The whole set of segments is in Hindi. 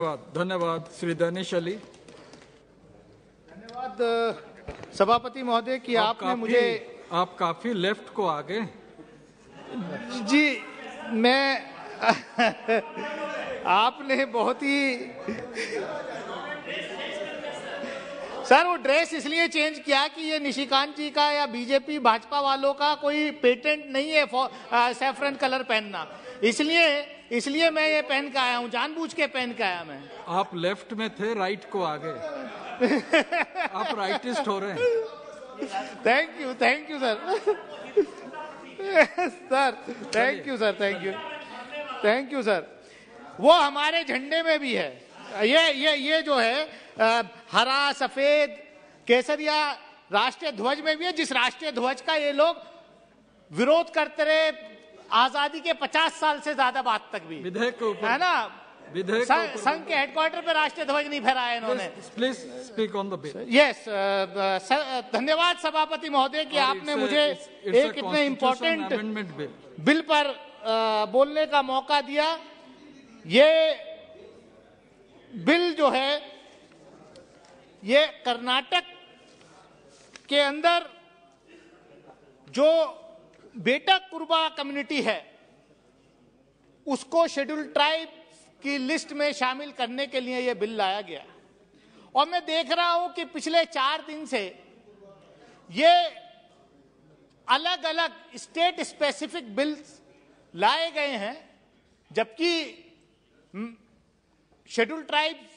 धन्यवाद धन्यवाद श्री दानिश अली। धन्यवाद सभापति महोदय कि आप आपने मुझे आप काफ़ी लेफ़्ट को आ गए जी मैं आपने बहुत ही सर वो ड्रेस इसलिए चेंज किया कि ये निशिकांत जी का या बीजेपी भाजपा वालों का कोई पेटेंट नहीं है सैफरन कलर पहनना। इसलिए इसलिए मैं ये पहन के आया हूँ जानबूझ के पहन के आया मैं। आप लेफ़्ट में थे राइट को आ गए आप राइटिस्ट हो रहे हैं। Thank you thank you sir sir thank you sir thank you thank you sir वो हमारे झंडे में भी है। ये ये ये जो है अ, हरा सफ़ेद केसरिया राष्ट्रीय ध्वज में भी है। जिस राष्ट्रीय ध्वज का ये लोग विरोध करते रहे आज़ादी के 50 साल से ज़्यादा बाद तक भी। विधेयक के है ना? विधेयक संघ के हेडक्वार्टर पर राष्ट्रीय ध्वज नहीं फहराया इन्होंने। Please speak on the bill yes धन्यवाद सभापति महोदय कि आपने मुझे एक इतने इम्पोर्टेंट बिल बिल पर अ, बोलने का मौका दिया। ये बिल जो है ये कर्नाटक के अंदर जो बेटा कुर्बा कम्युनिटी है। उसको शेड्यूल ट्राइब की लिस्ट में शामिल करने के लिए यह बिल लाया गया। और मैं देख रहा हूँ कि पिछले चार दिन से ये अलग अलग स्टेट स्पेसिफिक बिल्स लाए गए हैं, जबकि शेड्यूल ट्राइब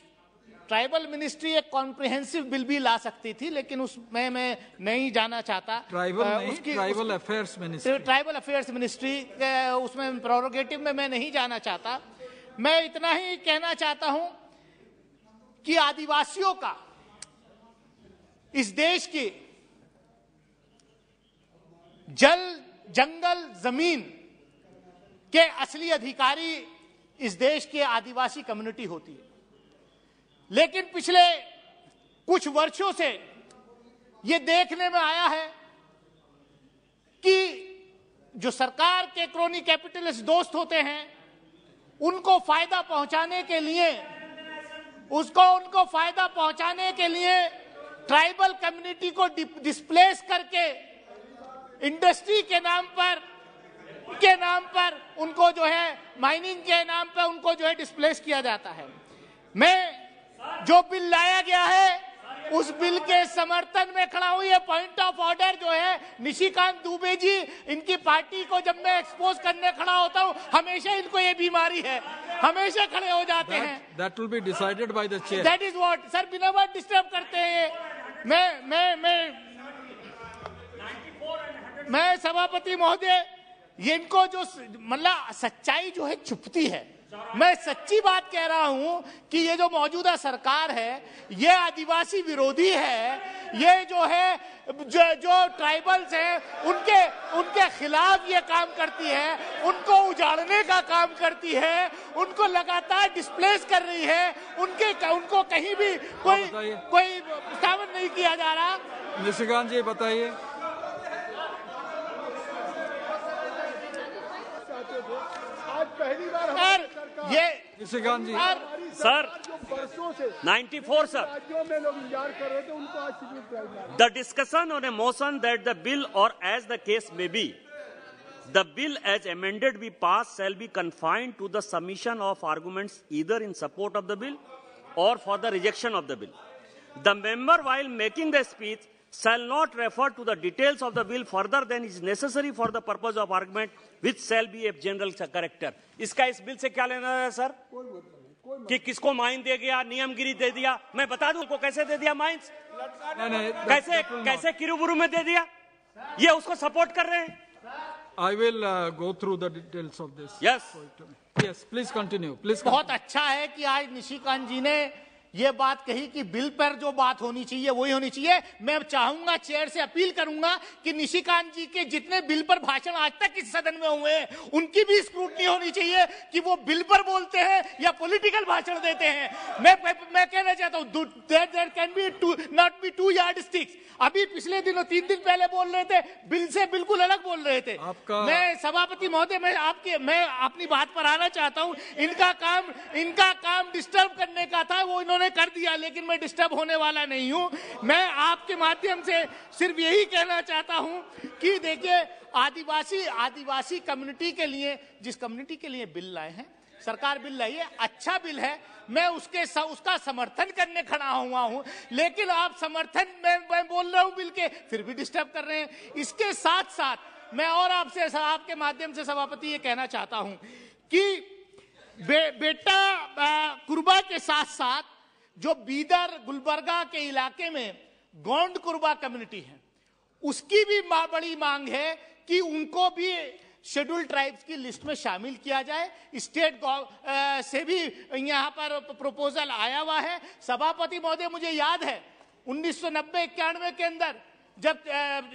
ट्राइबल मिनिस्ट्री एक कॉम्प्रिहेंसिव बिल भी ला सकती थी लेकिन उसमें मैं नहीं जाना चाहता। ट्राइबल नहीं उसकी- tribal affairs ministry tribal affairs ministry उसमें प्रोरोगेटिव में मैं नहीं जाना चाहता। मैं इतना ही कहना चाहता हूँ कि आदिवासियों का इस देश की जल जंगल ज़मीन के असली अधिकारी इस देश के आदिवासी कम्युनिटी होती है। लेकिन पिछले कुछ वर्षों से ये देखने में आया है कि जो सरकार के क्रोनी कैपिटलिस्ट दोस्त होते हैं, उनको फ़ायदा पहुँचाने के लिए, उसको, उनको फ़ायदा पहुँचाने के लिए ट्राइबल कम्युनिटी को डिस्प्लेस करके इंडस्ट्री के नाम पर, के नाम पर उनको जो है, माइनिंग के नाम पर उनको जो है डिस्प्लेस किया जाता है। मैं जो बिल लाया गया है उस बिल के समर्थन में खड़ा हुई है पॉइंट ऑफ़ ऑर्डर जो है निशिकांत दुबे जी इनकी पार्टी को जब मैं एक्सपोज करने खड़ा होता हूँ हमेशा इनको ये बीमारी है। हमेशा खड़े हो जाते हैं। That will be decided by the chair that is what sir बिना बात डिस्टर्ब करते हैं। मैं मैं मैं मैं सभापति महोदय इनको जो मतलब सच्चाई जो है छुपती है। मैं सच्ची बात कह रहा हूँ कि ये जो मौजूदा सरकार है ये आदिवासी विरोधी है ये जो है जो, जो ट्राइबल्स हैं उनके उनके खिलाफ ये काम करती है उनको उजाड़ने का काम करती है उनको लगातार डिस्प्लेस कर रही है उनके उनको कहीं भी कोई कोई प्रस्तावन नहीं किया जा रहा। निशिकांत जी बताइए आज पहली बार सर हमारी Shrikant ji. Sir. 94 sir. The discussion on a motion that the bill or as the case may be the bill as amended be passed shall be confined to the submission of argument either in support of the bill or for the rejection of the bill the member while making the speech shall not refer to the details of the bill further than is necessary for the purpose of argument which shall be of general character. इसका इस बिल से क्या लेना है सर कि किसको माइन दे गया नियमगिरी दे दिया? मैं बता दूँ को कैसे दे दिया माइंस? कैसे कैसे किरुबुरु में दे दिया? ये उसको सपोर्ट कर रहे हैं। I will go through the details of this yes yes please continue please बहुत अच्छा है कि आज निशिकांत जी ने ये बात कही कि बिल पर जो बात होनी चाहिए, वही होनी चाहिए। मैं चाहूँगा, चेयर से अपील करूँगा कि निशिकांत जी के जितने बिल पर भाषण आज तक इस सदन में हुए हैं, उनकी भी स्क्रूटनी होनी चाहिए कि वो बिल पर बोलते हैं या पॉलिटिकल भाषण देते हैं। मैं मैं कहना चाहता हूँ there there can be two not be two yardsticks अभी पिछले दिनों तीन दिन पहले बोल रहे थे बिल से बिल्कुल अलग बोल रहे थे। आपका- मैं सभापति महोदय मैं आपके मैं अपनी बात पर आना चाहता हूँ। इनका काम इनका काम डिस्टर्ब करने का था वो इन्होंने कर दिया लेकिन मैं डिस्टर्ब होने वाला नहीं हूँ। मैं आपके माध्यम से सिर्फ़ यही कहना चाहता हूँ कि देखिए आदिवासी आदिवासी कम्युनिटी के लिए जिस कम्युनिटी के लिए बिल लाए हैं सरकार बिल लाई है अच्छा बिल है मैं उसके स, उसका समर्थन करने खड़ा हुआ हूँ। लेकिन आप समर्थन मैं, मैं बोल रहा हूँ बिल के फिर भी डिस्टर्ब कर रहे हैं। इसके साथ साथ मैं और आपसे आपके माध्यम से सभापति ये कहना चाहता हूँ कि बे, बेटा कुर्बा के साथ साथ जो बीदर गुलबर्गा के इलाके में गोंड कुर्बा कम्युनिटी है उसकी भी बड़ी मांग है कि उनको भी शेड्यूल ट्राइब्स की लिस्ट में शामिल किया जाए। स्टेट से भी यहाँ पर प्रपोजल आया हुआ है। सभापति महोदय, मुझे याद है, उन्नीस सौ के अंदर जब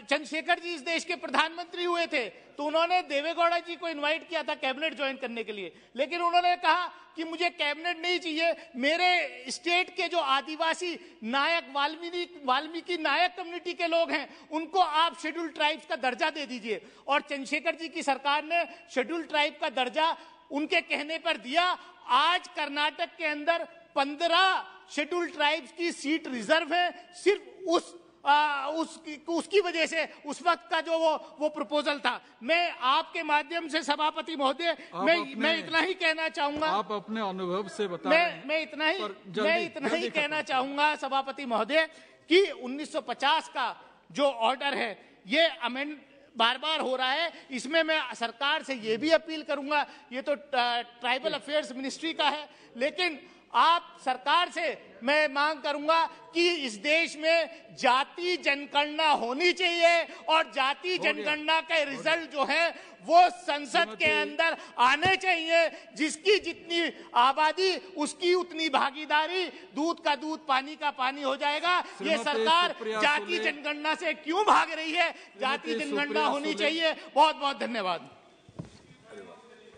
चंद्रशेखर जी इस देश के प्रधानमंत्री हुए थे तो उन्होंने देवेगौड़ा जी को इनवाइट किया था कैबिनेट ज्वाइन करने के लिए। लेकिन उन्होंने कहा कि मुझे कैबिनेट नहीं चाहिए, मेरे स्टेट के जो आदिवासी नायक, वाल्मीकि वाल्मीकि नायक कम्युनिटी के लोग हैं, उनको आप शेड्यूल ट्राइब्स का दर्जा दे दीजिए। और चंद्रशेखर जी की सरकार ने शेड्यूल ट्राइब का दर्जा उनके कहने पर दिया। आज कर्नाटक के अंदर पंद्रह शेड्यूल ट्राइब्स की सीट रिज़र्व है, सिर्फ़ उस आ, उसकी उसकी वजह से उस वक्त का जो वो वो प्रपोजल था। मैं आपके माध्यम से सभापति महोदय मैं मैं इतना ही कहना चाहूँगा। आप अपने अनुभव से बता मैं मैं इतना ही मैं इतना ही कहना चाहूँगा सभापति महोदय कि 1950 का जो ऑर्डर है ये अमेंड बार बार हो रहा है। इसमें मैं सरकार से ये भी अपील करूँगा। ये तो ट्राइबल अफेयर्स मिनिस्ट्री का है। लेकिन आप सरकार से मैं मांग करूँगा कि इस देश में जाति जनगणना होनी चाहिए और जाति जनगणना के रिज़ल्ट जो है वो संसद के अंदर आने चाहिए जिसकी जितनी आबादी उसकी उतनी भागीदारी दूध का दूध पानी का पानी हो जाएगा। ये सरकार जाति जनगणना से क्यों भाग रही है? जाति जनगणना होनी चाहिए। बहुत बहुत धन्यवाद।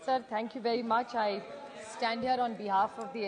Sir thank you very much I stand here on behalf of the